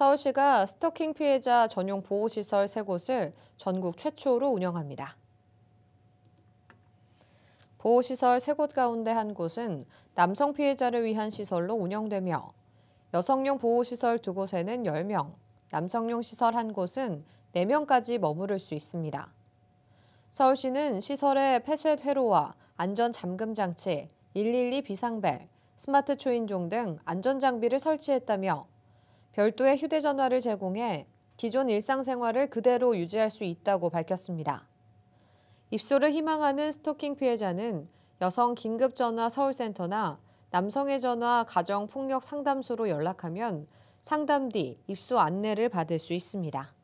서울시가 스토킹 피해자 전용 보호시설 3곳을 전국 최초로 운영합니다. 보호시설 3곳 가운데 한 곳은 남성 피해자를 위한 시설로 운영되며 여성용 보호시설 2곳에는 10명, 남성용 시설 한 곳은 4명까지 머무를 수 있습니다. 서울시는 시설에 폐쇄 회로와 안전 잠금 장치, 112 비상벨, 스마트 초인종 등 안전 장비를 설치했다며 별도의 휴대전화를 제공해 기존 일상생활을 그대로 유지할 수 있다고 밝혔습니다. 입소를 희망하는 스토킹 피해자는 여성 긴급전화 서울센터나 남성의 전화 가정폭력 상담소로 연락하면 상담 뒤 입소 안내를 받을 수 있습니다.